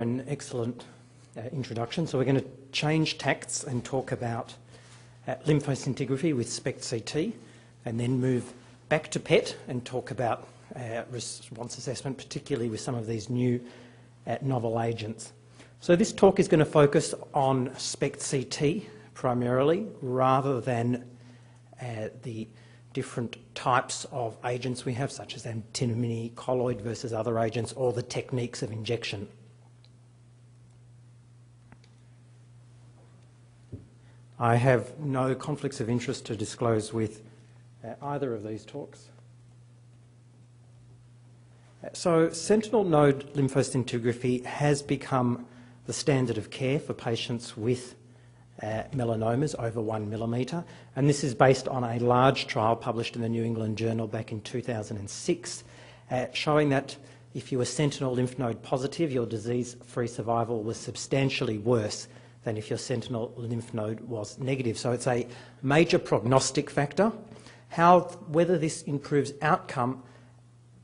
an excellent uh, introduction. So we're going to change tacts and talk about uh, lymphoscintigraphy with SPECT-CT and then move back to PET and talk about uh, response assessment, particularly with some of these new uh, novel agents. So this talk is going to focus on SPECT-CT primarily rather than uh, the different types of agents we have, such as antimony, colloid versus other agents, or the techniques of injection. I have no conflicts of interest to disclose with uh, either of these talks. Uh, so sentinel node lymphoscintigraphy has become the standard of care for patients with uh, melanomas over one millimetre, and this is based on a large trial published in the New England Journal back in 2006, uh, showing that if you were sentinel lymph node positive, your disease-free survival was substantially worse than if your sentinel lymph node was negative. So it's a major prognostic factor. How, whether this improves outcome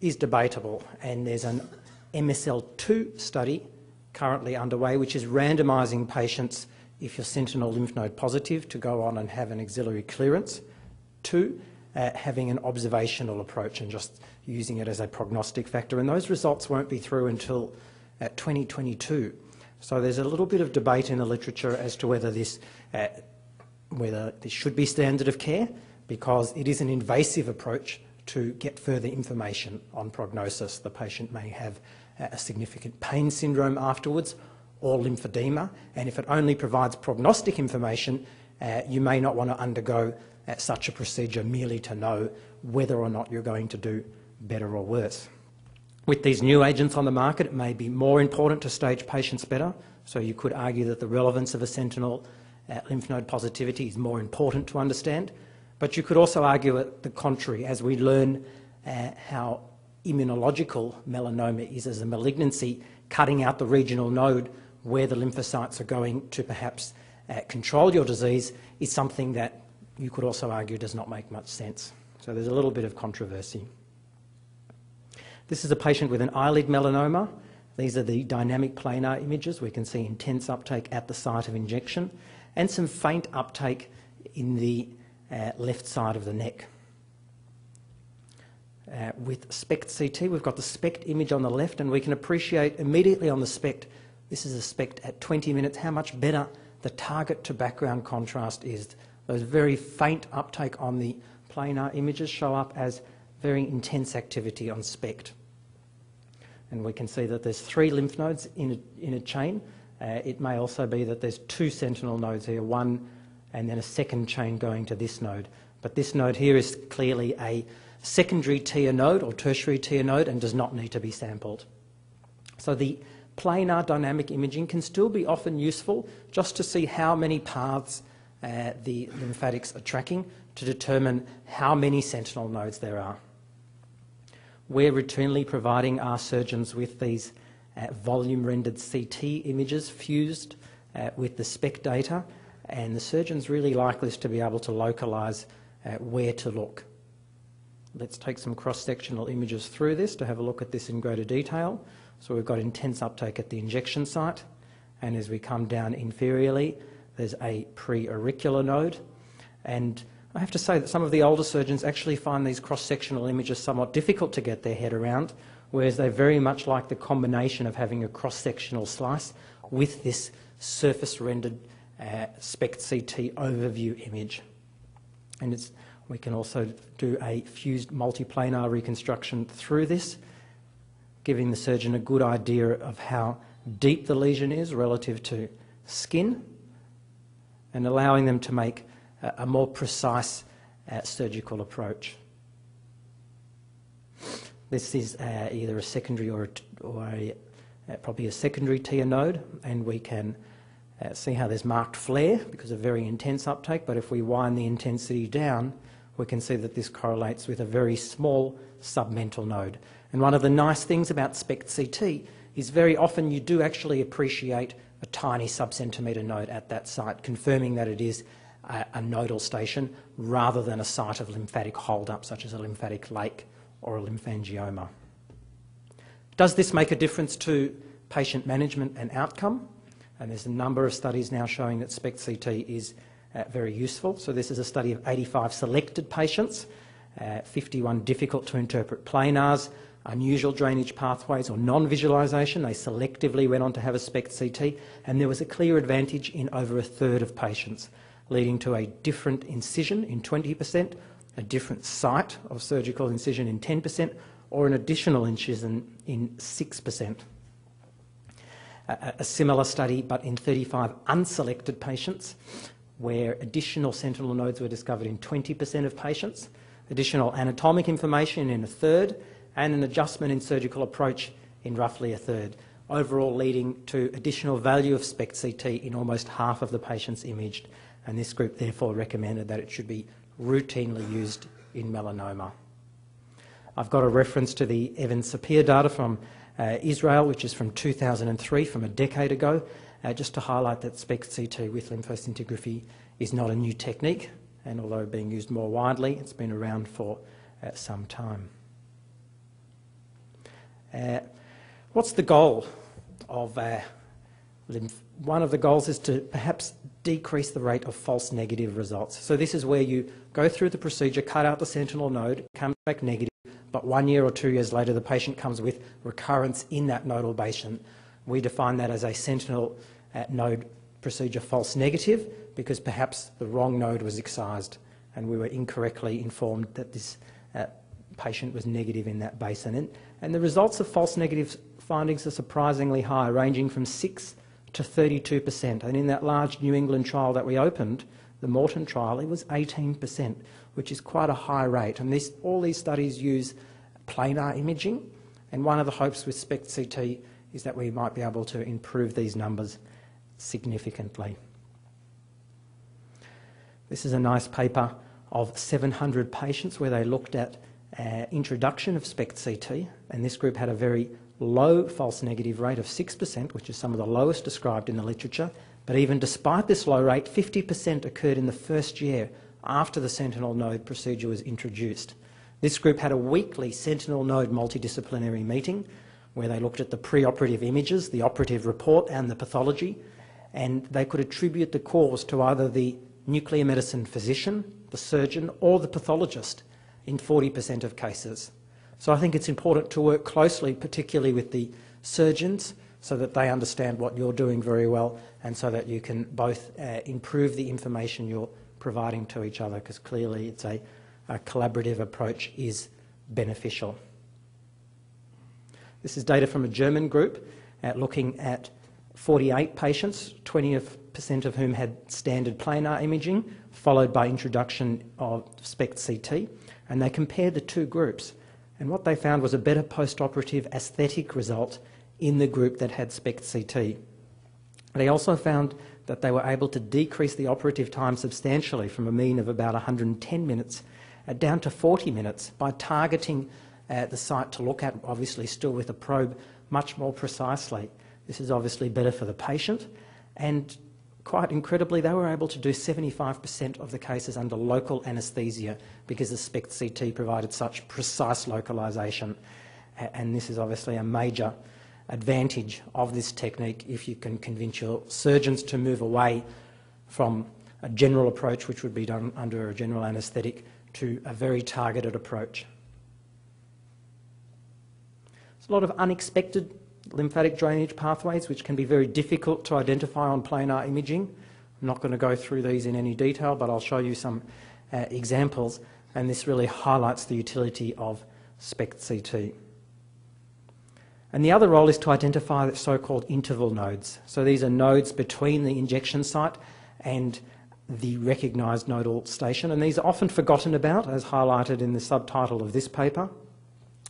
is debatable, and there's an MSLT2 study currently underway which is randomising patients if you're sentinel lymph node positive to go on and have an axillary clearance, to uh, having an observational approach and just using it as a prognostic factor. And those results won't be through until uh, 2022. So there's a little bit of debate in the literature as to whether this, uh, whether this should be standard of care because it is an invasive approach to get further information on prognosis. The patient may have a significant pain syndrome afterwards or lymphedema, and if it only provides prognostic information, uh, you may not want to undergo uh, such a procedure merely to know whether or not you're going to do better or worse. With these new agents on the market, it may be more important to stage patients better. So you could argue that the relevance of a sentinel uh, lymph node positivity is more important to understand. But you could also argue the contrary as we learn uh, how immunological melanoma is as a malignancy, cutting out the regional node where the lymphocytes are going to perhaps uh, control your disease is something that you could also argue does not make much sense. So there's a little bit of controversy. This is a patient with an eyelid melanoma. These are the dynamic planar images. We can see intense uptake at the site of injection and some faint uptake in the uh, left side of the neck. Uh, with SPECT CT, we've got the SPECT image on the left, and we can appreciate immediately on the SPECT, this is a SPECT at 20 minutes, how much better the target to background contrast is. Those very faint uptake on the planar images show up as very intense activity on SPECT. And we can see that there's three lymph nodes in a, in a chain. Uh, it may also be that there's two sentinel nodes here, one and then a second chain going to this node. But this node here is clearly a secondary tier node or tertiary tier node and does not need to be sampled. So the planar dynamic imaging can still be often useful just to see how many paths uh, the lymphatics are tracking to determine how many sentinel nodes there are. We're routinely providing our surgeons with these uh, volume rendered CT images fused uh, with the SPECT data, and the surgeons really like this to be able to localise uh, where to look. Let's take some cross-sectional images through this to have a look at this in greater detail. So we've got intense uptake at the injection site, and as we come down inferiorly, there's a pre-auricular node, and I have to say that some of the older surgeons actually find these cross-sectional images somewhat difficult to get their head around, whereas they very much like the combination of having a cross-sectional slice with this surface-rendered uh, SPECT CT overview image. And we can also do a fused multiplanar reconstruction through this, giving the surgeon a good idea of how deep the lesion is relative to skin and allowing them to make a more precise uh, surgical approach. This is uh, either a secondary or, a, or a, uh, probably a secondary tier node, and we can see how there's marked flare because of very intense uptake, but if we wind the intensity down, we can see that this correlates with a very small submental node. And one of the nice things about SPECT CT is very often you do actually appreciate a tiny subcentimetre node at that site, confirming that it is a, a nodal station rather than a site of lymphatic holdup, such as a lymphatic lake or a lymphangioma. Does this make a difference to patient management and outcome. And there's a number of studies now showing that SPECT-CT is uh, very useful. So this is a study of 85 selected patients, uh, 51 difficult to interpret planars, unusual drainage pathways or non-visualisation. They selectively went on to have a SPECT-CT and there was a clear advantage in over a third of patients, leading to a different incision in 20%, a different site of surgical incision in 10%, or an additional incision in 6%. A, a similar study, but in 35 unselected patients, where additional sentinel nodes were discovered in 20% of patients, additional anatomic information in a third, and an adjustment in surgical approach in roughly a third, overall leading to additional value of SPECT-CT in almost half of the patients imaged. And this group therefore recommended that it should be routinely used in melanoma. I've got a reference to the Even-Sapir data from uh, Israel, which is from 2003, from a decade ago, uh, just to highlight that SPECT-CT with lymphoscintigraphy is not a new technique, and although being used more widely, it's been around for uh, some time. Uh, what's the goal of uh, lymph? One of the goals is to perhaps decrease the rate of false negative results. So this is where you go through the procedure, cut out the sentinel node, comes back negative, but one year or two years later the patient comes with recurrence in that nodal basin we define that as a sentinel node procedure false negative because perhaps the wrong node was excised and we were incorrectly informed that this uh, patient was negative in that basin. And, and the results of false negative findings are surprisingly high, ranging from 6 to 32%. And in that large New England trial that we opened, the Morton trial, it was 18%, which is quite a high rate. And this, all these studies use planar imaging, and one of the hopes with SPECT-CT is that we might be able to improve these numbers significantly. This is a nice paper of 700 patients where they looked at uh, introduction of SPECT-CT, and this group had a very low false negative rate of 6%, which is some of the lowest described in the literature. But even despite this low rate, 50% occurred in the first year after the sentinel node procedure was introduced. This group had a weekly sentinel node multidisciplinary meeting where they looked at the preoperative images, the operative report, and the pathology, and they could attribute the cause to either the nuclear medicine physician, the surgeon, or the pathologist in 40% of cases. So I think it's important to work closely, particularly with the surgeons, so that they understand what you're doing very well and so that you can both uh, improve the information you're providing to each other, because clearly it's a, a collaborative approach is beneficial. This is data from a German group at looking at 48 patients, 20% of whom had standard planar imaging, followed by introduction of SPECT-CT, and they compared the two groups. And what they found was a better post-operative aesthetic result in the group that had SPECT-CT. They also found that they were able to decrease the operative time substantially from a mean of about 110 minutes uh, down to 40 minutes by targeting uh, the site to look at, obviously still with a probe, much more precisely. This is obviously better for the patient and quite incredibly, they were able to do 75% of the cases under local anaesthesia because the SPECT-CT provided such precise localisation. And this is obviously a major advantage of this technique if you can convince your surgeons to move away from a general approach, which would be done under a general anaesthetic, to a very targeted approach There's a lot of unexpected lymphatic drainage pathways, which can be very difficult to identify on planar imaging. I'm not going to go through these in any detail, but I'll show you some uh, examples, and this really highlights the utility of SPECT-CT. And the other role is to identify the so-called interval nodes. So these are nodes between the injection site and the recognised nodal station, and these are often forgotten about, as highlighted in the subtitle of this paper.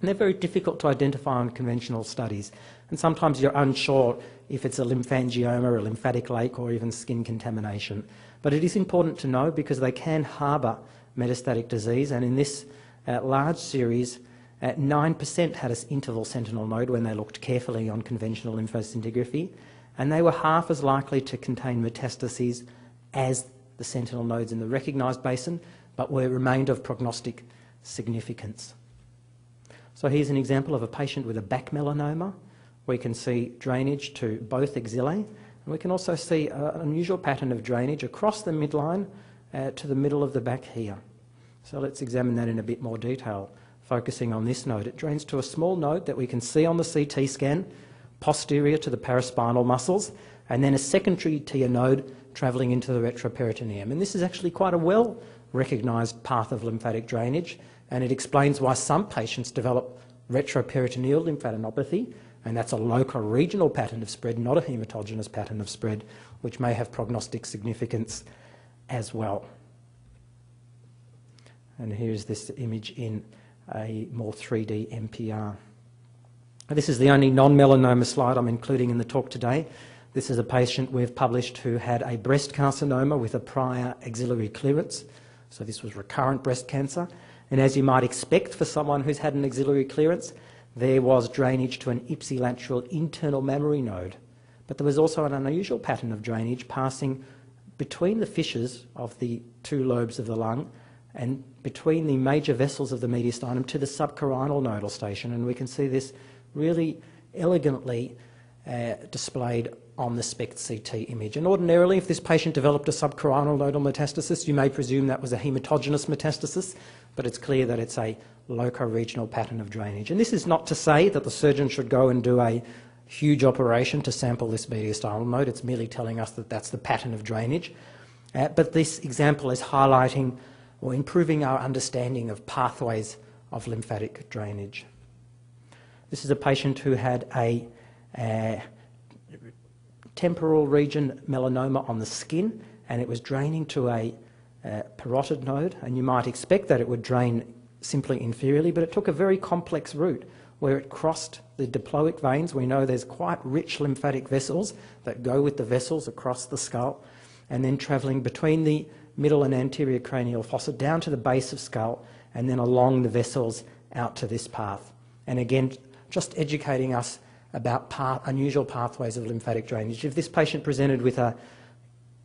And they're very difficult to identify on conventional studies. And sometimes you're unsure if it's a lymphangioma or a lymphatic lake or even skin contamination. But it is important to know because they can harbour metastatic disease. And in this uh, large series, uh, 9% had an interval sentinel node when they looked carefully on conventional lymphoscintigraphy. And they were half as likely to contain metastases as the sentinel nodes in the recognised basin, but were remained of prognostic significance. So here's an example of a patient with a back melanoma we can see drainage to both axillae, and we can also see an unusual pattern of drainage across the midline uh, to the middle of the back here. So let's examine that in a bit more detail, focusing on this node. It drains to a small node that we can see on the CT scan, posterior to the paraspinal muscles, and then a secondary tier node travelling into the retroperitoneum. And this is actually quite a well recognised path of lymphatic drainage, and it explains why some patients develop retroperitoneal lymphadenopathy and that's a local regional pattern of spread, not a haematologous pattern of spread, which may have prognostic significance as well. And here's this image in a more 3D MPR. This is the only non-melanoma slide I'm including in the talk today. This is a patient we've published who had a breast carcinoma with a prior axillary clearance. So this was recurrent breast cancer. And as you might expect for someone who's had an axillary clearance, there was drainage to an ipsilateral internal mammary node, but there was also an unusual pattern of drainage passing between the fissures of the two lobes of the lung and between the major vessels of the mediastinum to the subcarinal nodal station. And we can see this really elegantly uh, displayed on the SPECT CT image. And ordinarily, if this patient developed a subcarinal nodal metastasis, you may presume that was a hematogenous metastasis, but it's clear that it's a loco-regional pattern of drainage. And this is not to say that the surgeon should go and do a huge operation to sample this mediastinal node. It's merely telling us that that's the pattern of drainage. Uh, but this example is highlighting or improving our understanding of pathways of lymphatic drainage. This is a patient who had a, a temporal region melanoma on the skin and it was draining to a, a parotid node and you might expect that it would drain simply inferiorly, but it took a very complex route where it crossed the diploic veins. We know there's quite rich lymphatic vessels that go with the vessels across the skull, and then travelling between the middle and anterior cranial fossa down to the base of skull, and then along the vessels out to this path. And again, just educating us about path, unusual pathways of lymphatic drainage. If this patient presented with a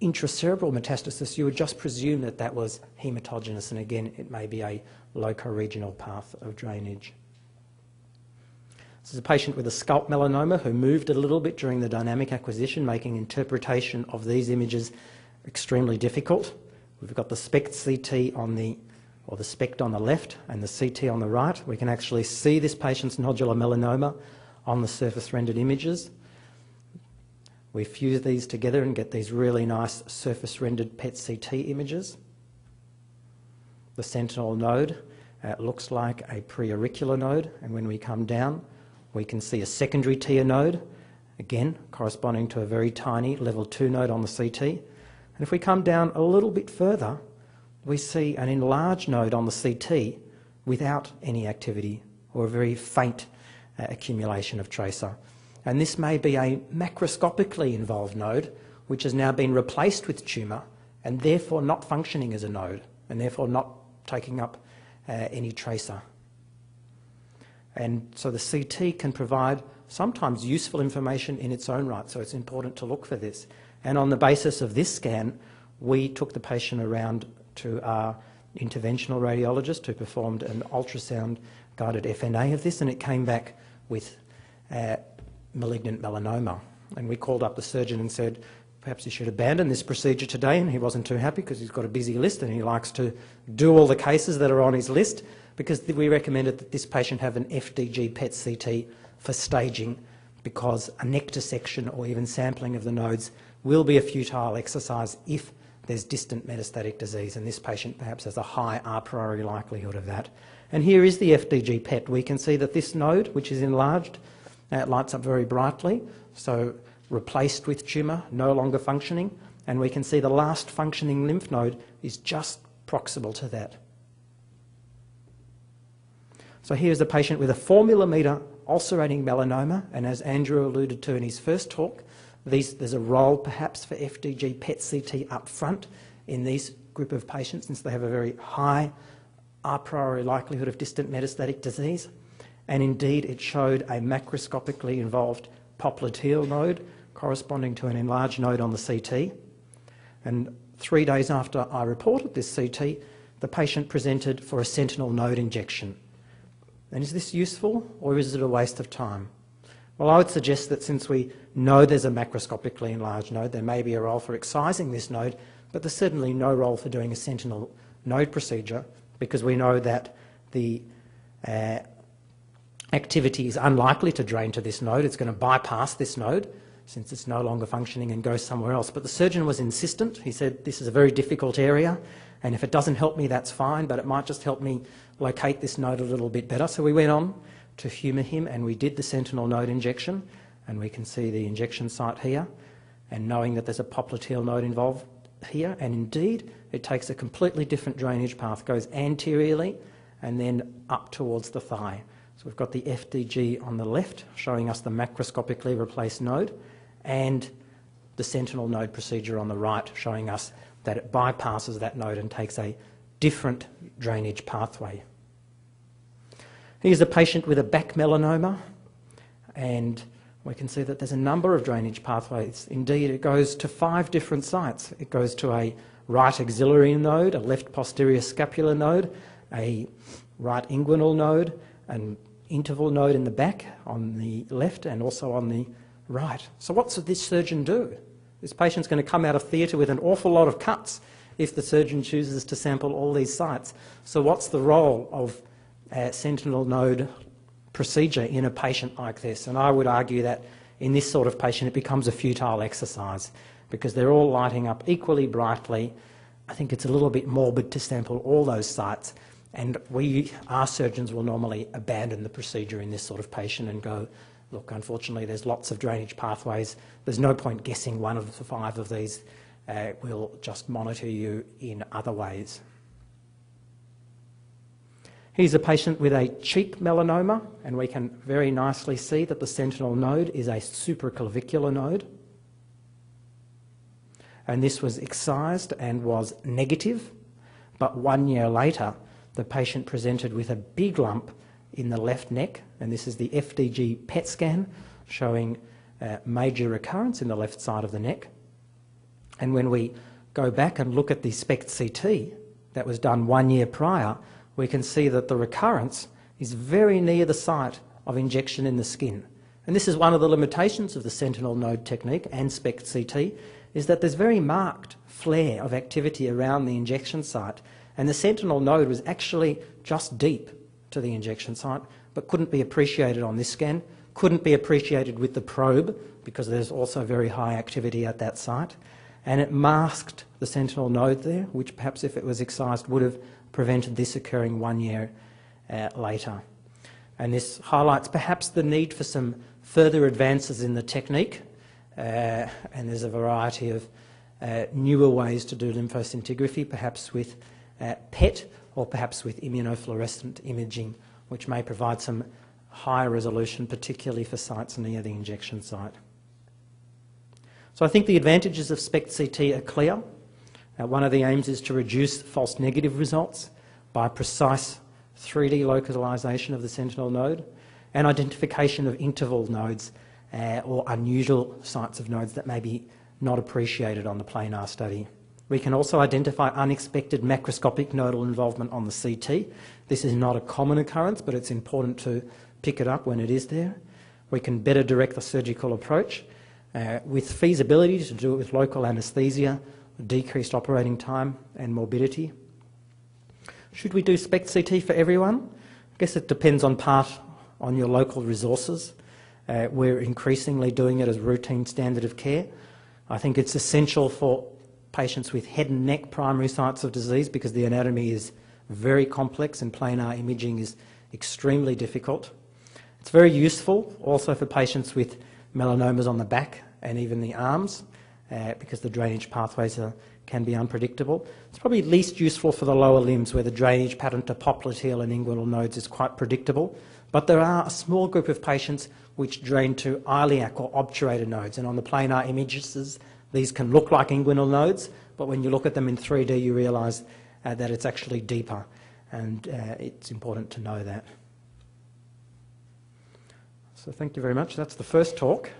intracerebral metastasis, you would just presume that that was hematogenous, and again, it may be a loco-regional path of drainage. This is a patient with a scalp melanoma who moved a little bit during the dynamic acquisition, making interpretation of these images extremely difficult. We've got the SPECT CT on the, or the SPECT on the left and the CT on the right. We can actually see this patient's nodular melanoma on the surface rendered images. We fuse these together and get these really nice surface rendered PET CT images. The sentinel node uh, looks like a preauricular node, and when we come down, we can see a secondary tier node, again corresponding to a very tiny level 2 node on the CT. And if we come down a little bit further, we see an enlarged node on the CT without any activity or a very faint uh, accumulation of tracer. And this may be a macroscopically involved node, which has now been replaced with tumour and therefore not functioning as a node and therefore not taking up uh, any tracer. And so the CT can provide sometimes useful information in its own right, so it's important to look for this. And on the basis of this scan, we took the patient around to our interventional radiologist who performed an ultrasound guided FNA of this, and it came back with uh, malignant melanoma. And we called up the surgeon and said, perhaps he should abandon this procedure today. And he wasn't too happy because he's got a busy list and he likes to do all the cases that are on his list because we recommended that this patient have an FDG PET CT for staging because a neck dissection or even sampling of the nodes will be a futile exercise if there's distant metastatic disease, and this patient perhaps has a high a priori likelihood of that. And here is the FDG PET. We can see that this node, which is enlarged, it lights up very brightly, so replaced with tumour, no longer functioning, and we can see the last functioning lymph node is just proximal to that. So here's a patient with a 4 millimetre ulcerating melanoma, and as Andrew alluded to in his first talk, these, there's a role perhaps for FDG PET CT up front in these group of patients since they have a very high a priori likelihood of distant metastatic disease and indeed it showed a macroscopically involved popliteal node corresponding to an enlarged node on the CT. And three days after I reported this CT, the patient presented for a sentinel node injection. And is this useful or is it a waste of time? Well, I would suggest that since we know there's a macroscopically enlarged node, there may be a role for excising this node, but there's certainly no role for doing a sentinel node procedure because we know that the uh, activity is unlikely to drain to this node. It's going to bypass this node since it's no longer functioning and go somewhere else. But the surgeon was insistent. He said, this is a very difficult area, and if it doesn't help me, that's fine, but it might just help me locate this node a little bit better. So we went on to humour him, and we did the sentinel node injection, and we can see the injection site here, and knowing that there's a popliteal node involved here, and indeed, it takes a completely different drainage path, goes anteriorly and then up towards the thigh. We've got the FDG on the left, showing us the macroscopically replaced node, and the sentinel node procedure on the right, showing us that it bypasses that node and takes a different drainage pathway. Here's a patient with a back melanoma, and we can see that there's a number of drainage pathways. Indeed, it goes to five different sites. It goes to a right axillary node, a left posterior scapular node, a right inguinal node, an interval node in the back on the left and also on the right. So what's this surgeon do? This patient's going to come out of theatre with an awful lot of cuts if the surgeon chooses to sample all these sites. So what's the role of a sentinel node procedure in a patient like this? And I would argue that in this sort of patient it becomes a futile exercise because they're all lighting up equally brightly. I think it's a little bit morbid to sample all those sites and we, our surgeons will normally abandon the procedure in this sort of patient and go, look, unfortunately, there's lots of drainage pathways. There's no point guessing one of the five of these. Uh, we'll just monitor you in other ways. Here's a patient with a cheek melanoma, and we can very nicely see that the sentinel node is a supraclavicular node. And this was excised and was negative, but one year later, the patient presented with a big lump in the left neck, and this is the FDG PET scan showing uh, major recurrence in the left side of the neck. And when we go back and look at the SPECT CT that was done one year prior, we can see that the recurrence is very near the site of injection in the skin. And this is one of the limitations of the sentinel node technique and SPECT CT, is that there's very marked flare of activity around the injection site and the sentinel node was actually just deep to the injection site, but couldn't be appreciated on this scan, couldn't be appreciated with the probe because there's also very high activity at that site. And it masked the sentinel node there, which perhaps if it was excised would have prevented this occurring one year uh, later. And this highlights perhaps the need for some further advances in the technique. Uh, and there's a variety of uh, newer ways to do lymphoscintigraphy, perhaps with PET or perhaps with immunofluorescent imaging, which may provide some higher resolution, particularly for sites near the injection site. So I think the advantages of SPECT-CT are clear. Uh, one of the aims is to reduce false negative results by precise 3D localisation of the sentinel node and identification of interval nodes uh, or unusual sites of nodes that may be not appreciated on the planar study. We can also identify unexpected macroscopic nodal involvement on the CT. This is not a common occurrence, but it's important to pick it up when it is there. We can better direct the surgical approach uh, with feasibility to do it with local anaesthesia, decreased operating time and morbidity. Should we do SPECT CT for everyone? I guess it depends on part on your local resources. Uh, we're increasingly doing it as routine standard of care. I think it's essential for patients with head and neck primary sites of disease because the anatomy is very complex and planar imaging is extremely difficult. It's very useful also for patients with melanomas on the back and even the arms uh, because the drainage pathways are, can be unpredictable. It's probably least useful for the lower limbs where the drainage pattern to popliteal and inguinal nodes is quite predictable. But there are a small group of patients which drain to iliac or obturator nodes and on the planar images these can look like inguinal nodes, but when you look at them in 3D, you realise uh, that it's actually deeper, and uh, it's important to know that. So thank you very much. That's the first talk.